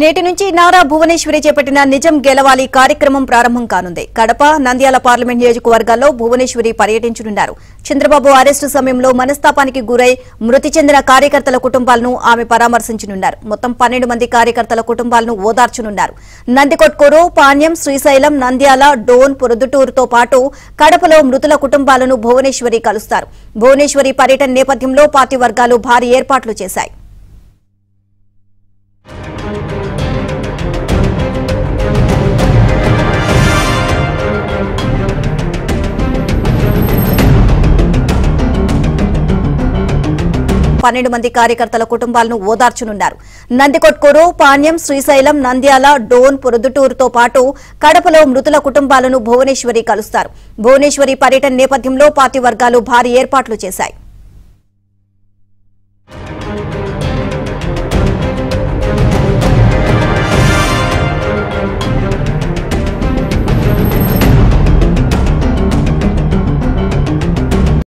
నేటి నుంచి నారా భువనేశ్వరి చేపట్టిన నిజం గెలవాలి కార్యక్రమం ప్రారంభం కానుంది. కడప నంద్యాల పార్లమెంట్ నియోజకవర్గాల్లో భువనేశ్వరి పర్యటించనున్నారు. చంద్రబాబు అరెస్టు సమయంలో మనస్తాపానికి గురై మృతి చెందిన కార్యకర్తల కుటుంబాలను ఆమె పరామర్శించనున్నారు. మొత్తం పన్నెండు మంది కార్యకర్తల కుటుంబాలను ఓదార్చనున్నారు. నందికొట్కూరు పాణ్యం శ్రీశైలం నంద్యాల డోన్ పొరుదుటూరుతో పాటు కడపలో మృతుల కుటుంబాలను భువనేశ్వరి కలుస్తారు. భువనేశ్వరి పర్యటన నేపథ్యంలో పార్టీ వర్గాలు భారీ ఏర్పాట్లు చేశాయి. పన్నెండు మంది కార్యకర్తల కుటుంబాలను ఓదార్చనున్నారు. నందికొట్కూరు పాణ్యం శ్రీశైలం నంద్యాల డోన్ పొరుదుటూరుతో పాటు కడపలో మృతుల కుటుంబాలను భువనేశ్వరి కలుస్తారు. భువనేశ్వరి పర్యటన నేపథ్యంలో పార్టీ వర్గాలు భారీ ఏర్పాట్లు చేశాయి.